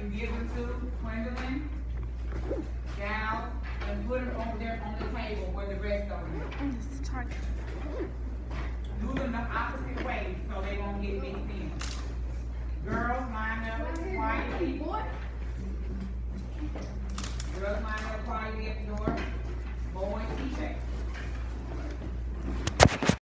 and give them to Gwendolyn, Gal, and put them over there on the table where the rest of them is. Do them the opposite way so they won't get mixed in. Girls, line up quietly. Girls, line up quietly at the door.